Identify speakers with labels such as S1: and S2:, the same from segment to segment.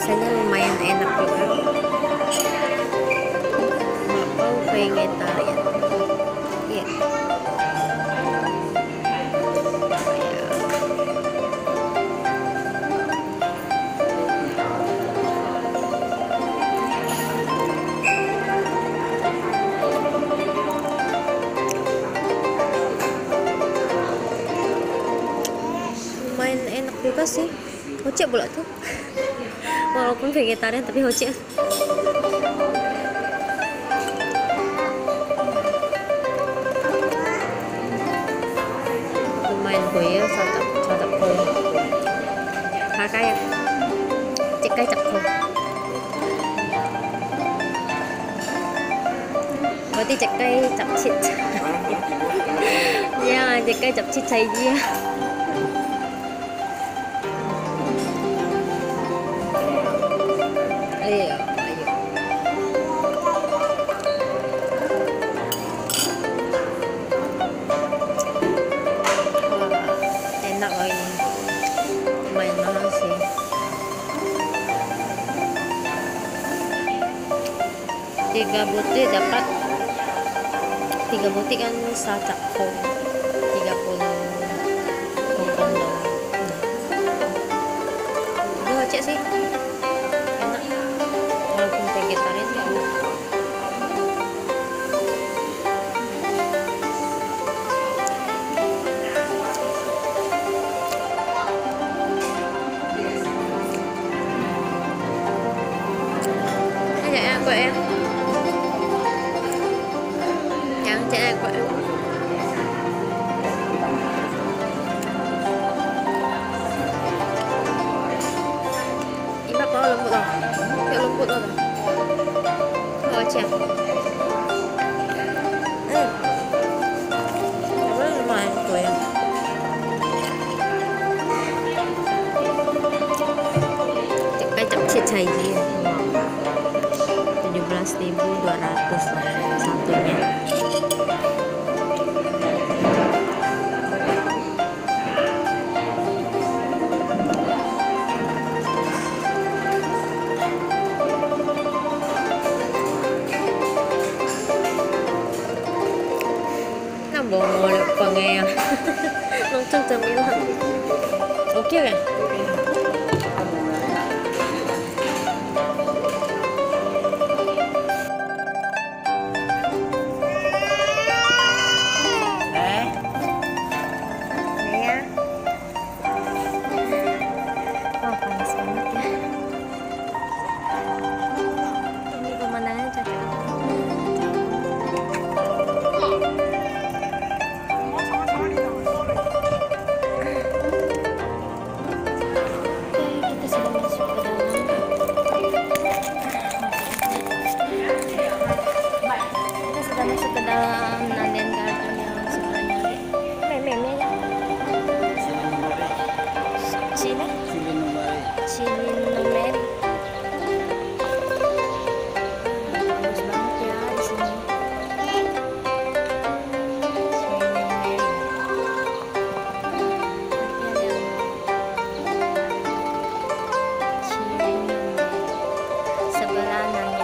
S1: rasanya lumayan enak juga. Mau pengen tarian. Ya lumayan enak juga sih. Ucap pula tuh. chào quý vị người ta đến tập hỗ trợ lumayan quý sao tập sao tập khô khá cay à chắc cay tập khô có tí chặt cây chặt chít. Yeah chặt cây chặt chít chay yeah Tiga butir dapat tiga butir kan sacak cek caiji. 17.200 lah satunya. Nambah mau pengen nonton cemilan. Oke kan? wala na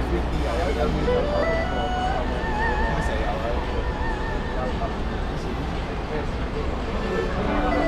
S2: Thank you.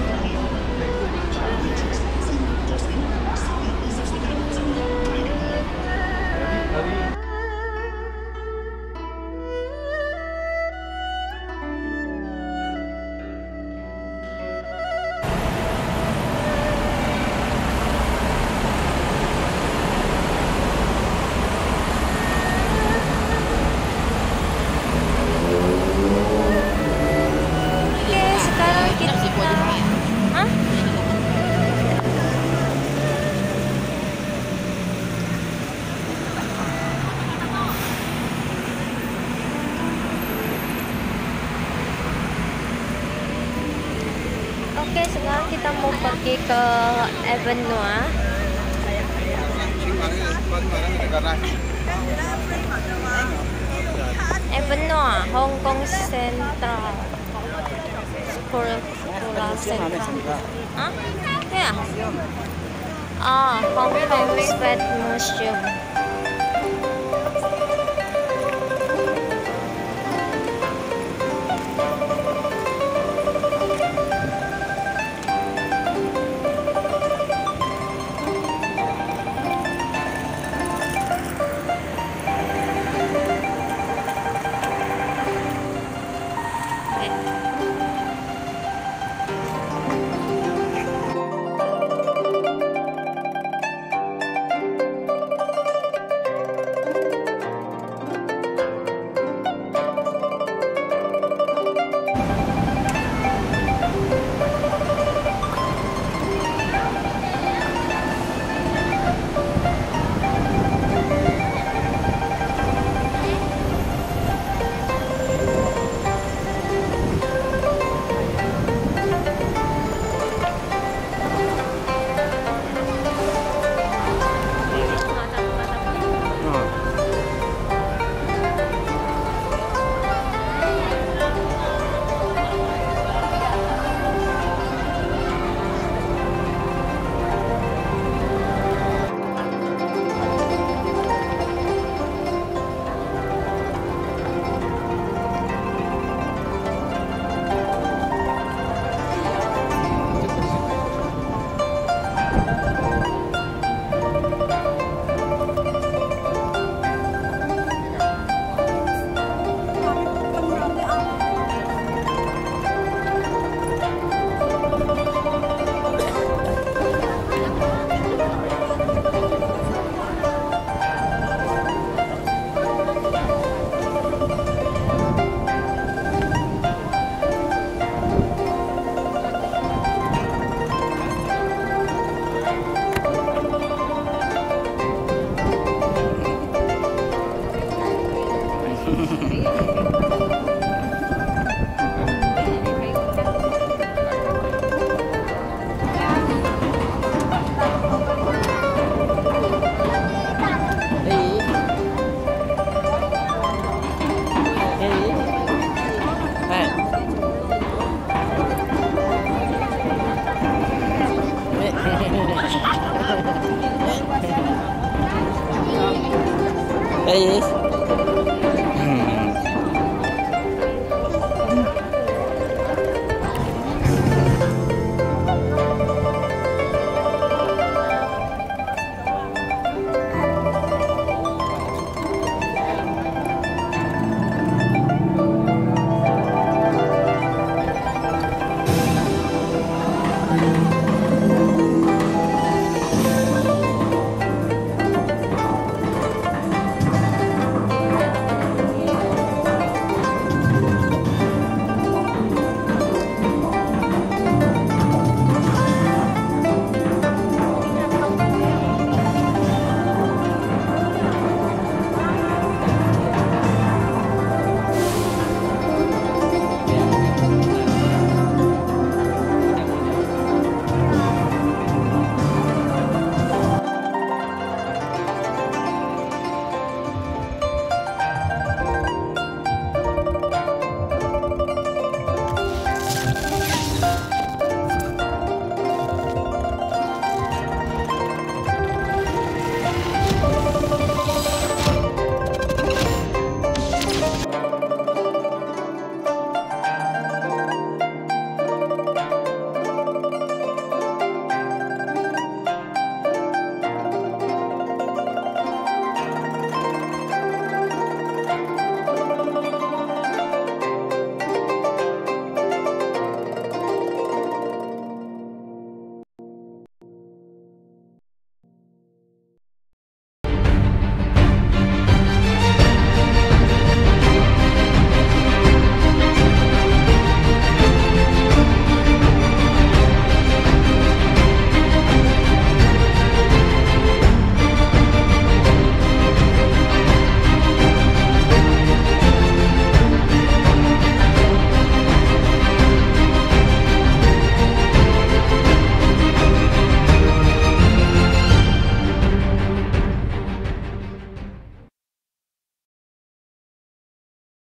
S1: kita mau pergi ke Evenua. Evenua, Hong Kong Central. Sekolah Sekolah Central. Ya. Ah, Hong Kong Sweat Museum.